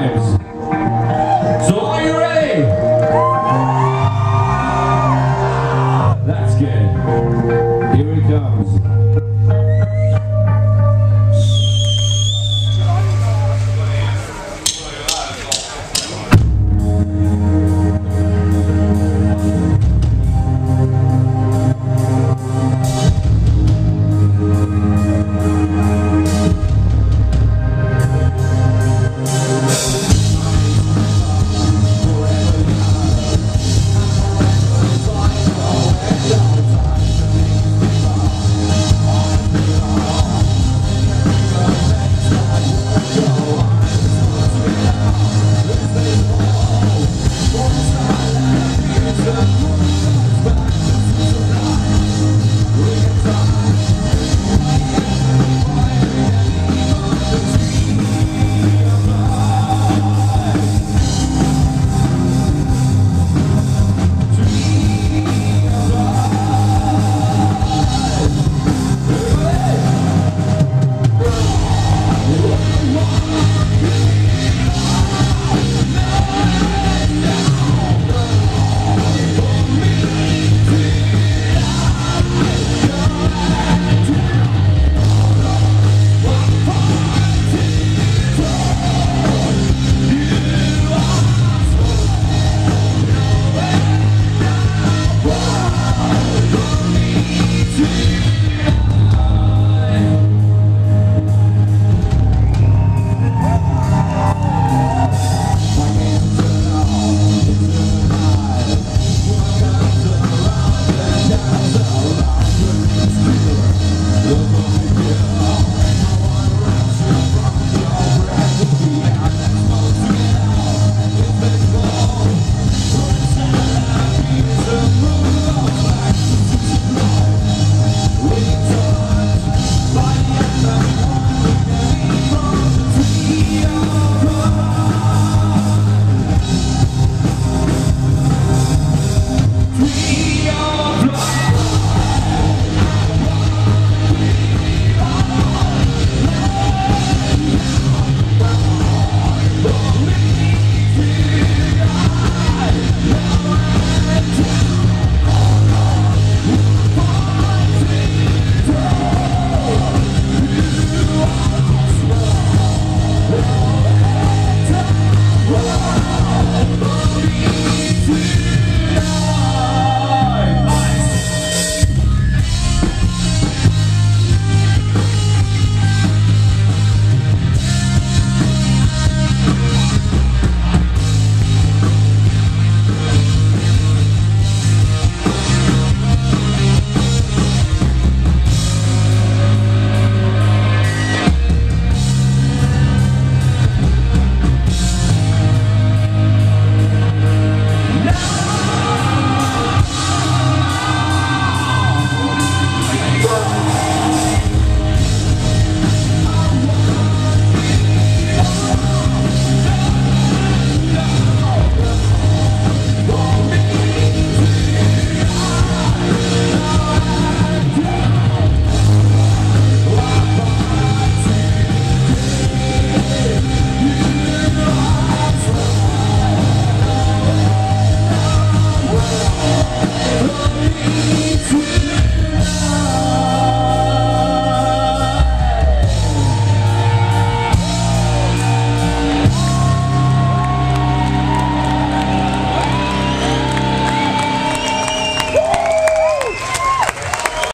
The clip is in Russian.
times.